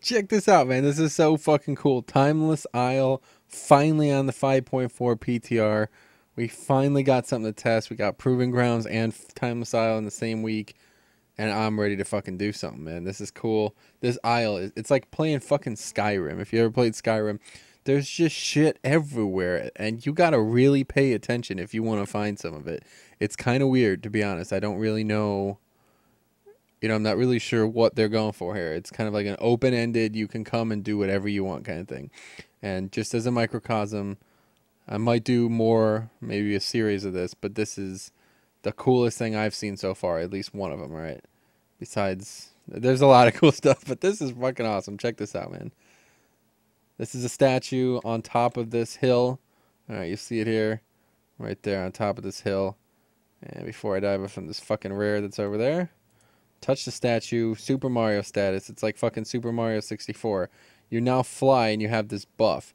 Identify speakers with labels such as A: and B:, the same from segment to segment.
A: Check this out, man. This is so fucking cool. Timeless Isle finally on the 5.4 PTR. We finally got something to test. We got Proving Grounds and Timeless Isle in the same week. And I'm ready to fucking do something, man. This is cool. This isle, is, it's like playing fucking Skyrim. If you ever played Skyrim, there's just shit everywhere. And you gotta really pay attention if you want to find some of it. It's kind of weird, to be honest. I don't really know you know, I'm not really sure what they're going for here. It's kind of like an open ended, you can come and do whatever you want kind of thing. And just as a microcosm, I might do more, maybe a series of this, but this is the coolest thing I've seen so far, at least one of them, right? Besides, there's a lot of cool stuff, but this is fucking awesome. Check this out, man. This is a statue on top of this hill. All right, you see it here, right there on top of this hill. And before I dive from this fucking rare that's over there, touch the statue, Super Mario status. It's like fucking Super Mario 64. You now fly and you have this buff.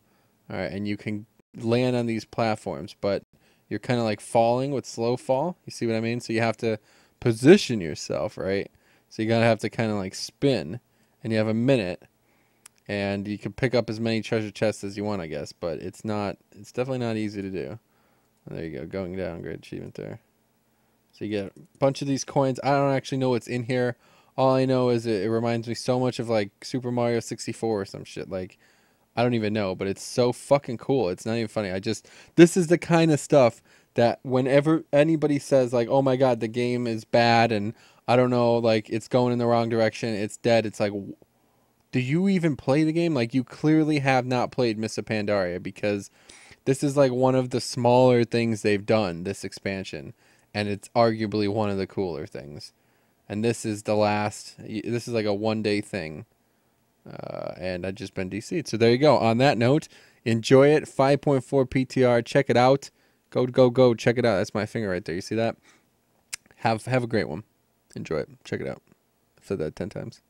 A: All right, and you can land on these platforms, but you're kind of like falling with slow fall. You see what I mean? So you have to position yourself, right? So you gotta have to kind of like spin, and you have a minute, and you can pick up as many treasure chests as you want, I guess. But it's not. It's definitely not easy to do. There you go, going down, great achievement there. So you get a bunch of these coins. I don't actually know what's in here. All I know is it, it reminds me so much of like Super Mario 64 or some shit. Like I don't even know, but it's so fucking cool. It's not even funny. I just this is the kind of stuff that whenever anybody says like, "Oh my god, the game is bad and I don't know, like it's going in the wrong direction, it's dead." It's like do you even play the game? Like you clearly have not played Mists of Pandaria because this is like one of the smaller things they've done this expansion and it's arguably one of the cooler things. And this is the last. This is like a one day thing, uh, and I just been DC. So there you go. On that note, enjoy it. Five point four PTR. Check it out. Go go go. Check it out. That's my finger right there. You see that? Have have a great one. Enjoy it. Check it out. I've said that ten times.